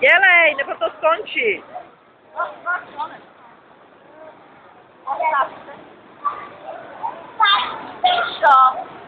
Dělej, nebo to skončí. Oh, Co?